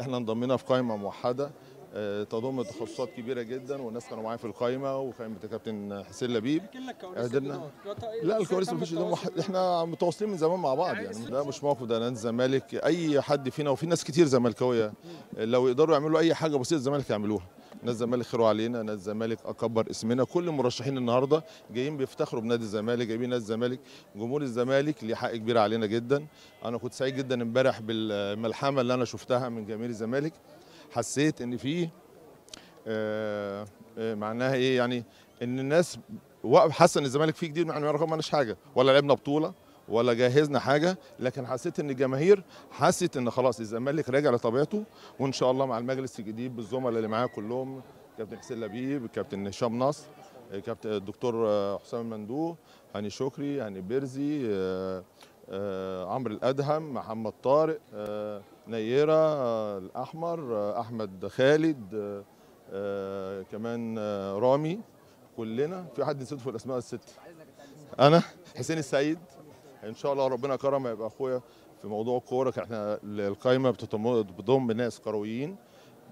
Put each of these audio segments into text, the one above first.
إحنا انضمينا في قائمة موحدة آه، تضم تخصصات كبيرة جدا والناس كانوا معايا في القائمة وقائمة الكابتن حسين لبيب. قدرنا لا الكواليس مفيش مح... إحنا متواصلين من زمان مع بعض يعني ده مش موقف ده نادي الزمالك أي حد فينا وفي ناس كتير زملكاوية لو يقدروا يعملوا أي حاجة بسيطة الزمالك يعملوها. نادي الزمالك خيروا علينا نادي الزمالك أكبر اسمنا. كل المرشحين النهارده جايين بيفتخروا بنادي الزمالك جايبين نادي الزمالك. جمهور الزمالك ليه حق كبير علينا جدا. أنا كنت سعيد جدا امبارح بالملحمة اللي أنا شفتها من جماهير الزمالك. حسيت إن في آه، آه، معناها إيه يعني إن الناس حاسة إن الزمالك فيه جديد مع إنه ما معناش حاجة. ولا لعبنا بطولة. ولا جهزنا حاجة لكن حسيت إن الجماهير حست إن خلاص الزمالك راجع لطبيعته وإن شاء الله مع المجلس الجديد بالزملاء اللي معاه كلهم كابتن حسين لبيب كابتن هشام نصر كابتن الدكتور حسام المندوب هاني شكري هاني بيرزي آه، آه، عمرو الأدهم محمد طارق آه، نيرة الأحمر أحمد خالد كمان رامي كلنا في حد نسيته في الأسماء الست؟ أنا؟ حسين السيد إن شاء الله ربنا كرم يبقى أخويا في موضوع الكوره إحنا القايمه بتضم ناس كرويين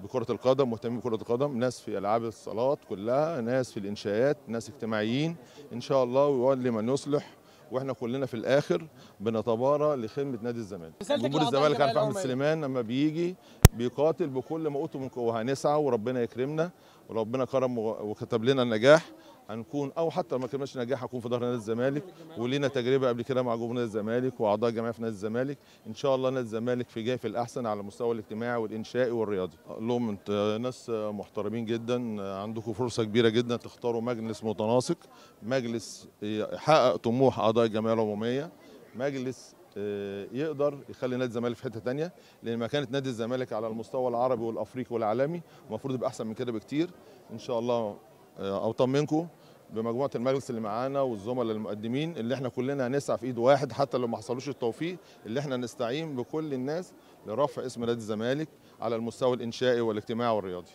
بكرة القدم مهتمين بكرة القدم ناس في ألعاب الصالات كلها ناس في الإنشاءات ناس اجتماعيين. إن شاء الله ويولي من يصلح وإحنا كلنا في الآخر بنتبارى لخدمة نادي الزمالك. جمهور الزمالك عارف أحمد. سليمان لما بيجي بيقاتل بكل ما اوتوا من قوه هنسعى وربنا يكرمنا وربنا كرم وكتب لنا النجاح. هنكون أو حتى ما كرمناش نجاح هنكون في ظهر نادي الزمالك. ولينا تجربة قبل كده مع جمهور نادي الزمالك وأعضاء الجمعيه في نادي الزمالك. إن شاء الله نادي الزمالك في جاي في الأحسن على المستوى الاجتماعي والإنشائي والرياضي. لهم انت ناس محترمين جدا عندكم فرصة كبيرة جدا تختاروا مجلس متناسق. مجلس يحقق طموح أعضاء الجمعية العمومية. مجلس آه، يقدر يخلي نادي الزمالك في حتة تانية. لأن مكانه نادي الزمالك على المستوى العربي والأفريقي والعالمي المفروض يبقى أحسن من كده بكتير. إن شاء الله اطمنكم بمجموعة المجلس اللي معانا والزملاء المقدمين اللي إحنا كلنا هنسعى في إيد واحد حتى لو ما حصلوش التوفيق اللي إحنا نستعين بكل الناس لرفع اسم نادي الزمالك على المستوى الإنشائي والاجتماعي والرياضي.